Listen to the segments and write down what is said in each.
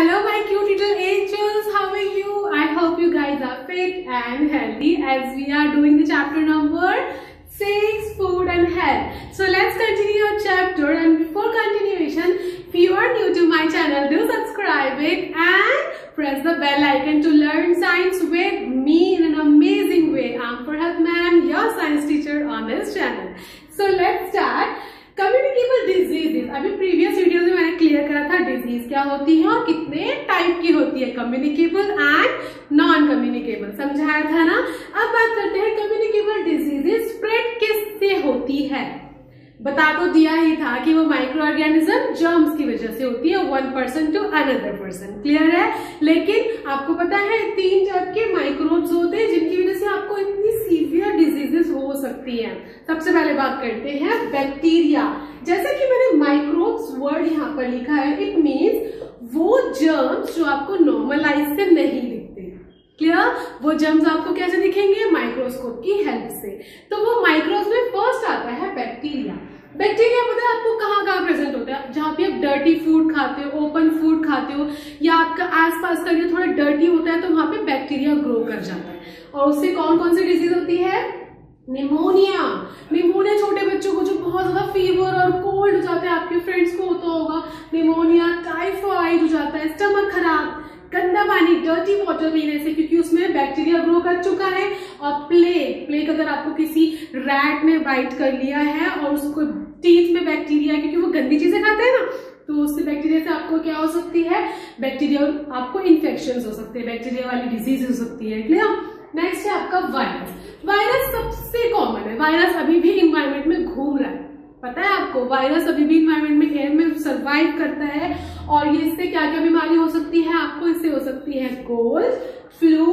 Hello, my cute little angels. How are you? I hope you guys are fit and healthy as we are doing the chapter number 6 Food and Health. So, let's continue our chapter. And before continuation, if you are new to my channel, do subscribe it and press the bell icon to learn science with me in an amazing way. I'm Farhat ma'am, your science teacher on this channel. So, let's start. Communicable diseases अभी previous video में मैंने clear करा था disease क्या होती है और कितने टाइप की होती है। कम्युनिकेबल एंड नॉन कम्युनिकेबल समझाया था ना? अब बात करते हैं कम्युनिकेबल डिजीजेस स्प्रेड किससे होती है? बता तो दिया ही था कि वो माइक्रो ऑर्गेनिज्म जर्म्स की वजह से होती है one person to another person clear है? लेकिन आपको पता है, तीन टाइप के माइक्रोब्स होते हैं जिनकी वजह से आपको इतनी सकती है। सबसे पहले बात करते हैं बैक्टीरिया। जैसे कि मैंने माइक्रोब्स वर्ड यहाँ पर लिखा है इट मीन्स वो जर्म्स जो आपको नॉर्मल आइज़ से नहीं दिखते। क्लियर वो जर्म्स आपको कैसे दिखेंगे? माइक्रोस्कोप की हेल्प से। तो वो माइक्रोस में फ़र्स्ट आता है बैक्टीरिया बैक्टीरिया पता है आपको कहाँ कहाँ प्रेजेंट होता है? जहाँ पे आप डर्टी फ़ूड खाते हो ओपन फ़ूड खाते हो, या आपका आसपास का एरिया थोड़ा डर्टी होता है तो वहाँ पे बैक्टीरिया ग्रो कर जाता है। और उससे कौन कौन सी डिज़ीज़ होती है? निमोनिया। निमोनिया छोटे बच्चों को जो बहुत ज़्यादा फीवर और कोल्ड हो जाता है, आपके फ्रेंड्स को होता होगा। निमोनिया टाइफाइड हो जाता है स्टमक खराब, गंदा पानी डर्टी वाटर पीने से, क्योंकि उसमें बैक्टीरिया ग्रो कर चुका है। और प्लेग प्लेग अगर आपको किसी रैट ने बाइट कर लिया है और उसको टीथ में बैक्टीरिया क्योंकि वो गंदी चीज़ें खाते हैं ना तो उससे बैक्टीरिया से आपको क्या हो सकती है? बैक्टीरिया आपको इन्फेक्शन हो सकते हैं बैक्टीरिया वाली डिज़ीज़ हो सकती है। क्लियर नेक्स्ट है आपका वायरस वायरस सबसे कॉमन है। वायरस अभी भी इन्वायरमेंट में घूम रहा है। पता है आपको? वायरस अभी भी इन्वायरमेंट में एयर में सरवाइव करता है और ये इससे क्या क्या बीमारी हो सकती है? आपको इससे हो सकती है cold flu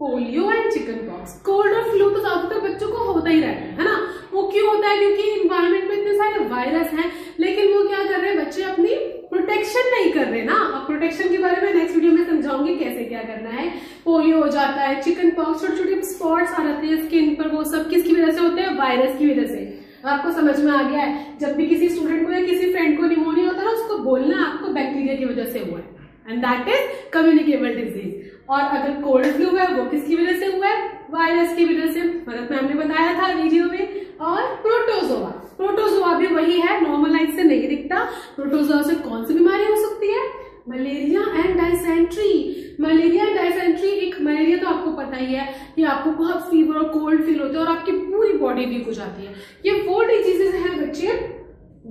polio and chickenpox cold और फ्लू तो ज़्यादातर बच्चों को होता ही रहता है है ना? वो क्यों होता है? क्योंकि इन्वायरमेंट में इतने सारे वायरस हैं, लेकिन वो क्या कर रहे हैं? बच्चे अपनी प्रोटेक्शन नहीं कर रहे ना अब प्रोटेक्शन के बारे में नेक्स्ट वीडियो में समझाऊँगी कैसे क्या करना है? पोलियो हो जाता है चिकन पॉक्स छोटे छोटे स्पॉट्स आ जाते हैं स्किन पर, वो सब किसकी वजह से होते हैं? वायरस की वजह से। आपको समझ में आ गया है, जब भी किसी स्टूडेंट को या किसी फ्रेंड को निमोनिया होता है ना, उसको बोलना आपको बैक्टीरिया की वजह से हुआ है। And that is communicable disease और अगर कोल्ड फ्लू है, वो किसकी वजह से हुआ है? वायरस की वजह से। भरत मैम ने बताया था वीडियो में। और प्रोटोजोआ प्रोटोजोआ भी वही है नॉर्मल लाइट से नहीं दिखता। प्रोटोजोआ से कौन सी बीमारी हो सकती है? Malaria and dysentery malaria dysentery एक मलेरिया तो आपको पता ही है कि आपको बहुत फीवर और कोल्ड फील होता है और आपकी पूरी बॉडी वीक हो जाती है। ये वो डिजीजेस हैं बच्चे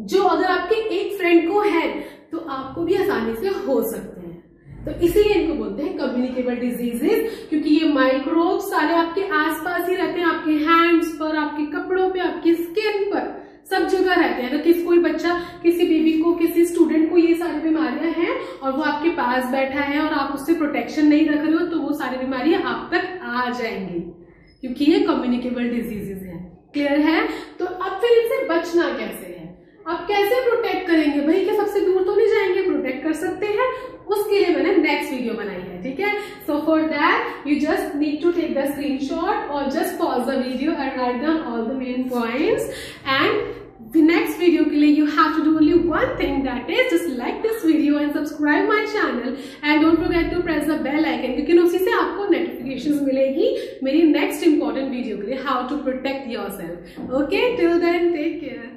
जो अगर आपके एक फ्रेंड को है तो आपको भी आसानी से हो सकते हैं। तो इसीलिए इनको बोलते हैं कम्युनिकेबल डिजीजेस क्योंकि ये माइक्रोब सारे आपके आसपास ही रहते हैं, आपके हैंड्स पर, आपके कपड़ों पे आपकी स्किन पर सब जगह रहते हैं। तो किस कोई बच्चा किसी बेबी को, किसी स्टूडेंट को ये सारी बीमारियाँ हैं और वो आपके पास बैठा है और आप उससे प्रोटेक्शन नहीं रख रहे हो तो वो सारी बीमारियाँ आप तक आ जाएँगी। क्योंकि ये कम्युनिकेबल डिजीजेज है। क्लियर है? तो अब फिर इनसे बचना कैसे है? अब कैसे प्रोटेक्ट करेंगे? भाई, क्या सबसे दूर तो नहीं जाएँगे? प्रोटेक्ट कर सकते हैं। उसके लिए मैंने नेक्स्ट वीडियो बनाई है, ठीक है? So for that you just need to take the screenshot और just pause the video and write down all the main points and the next video ke liye you have to do only one thing that is just like this video and subscribe my channel and don't forget to press the bell icon क्योंकि उसी से आपको notifications मिलेगी मेरी next important video के लिए how to protect yourself okay till then take care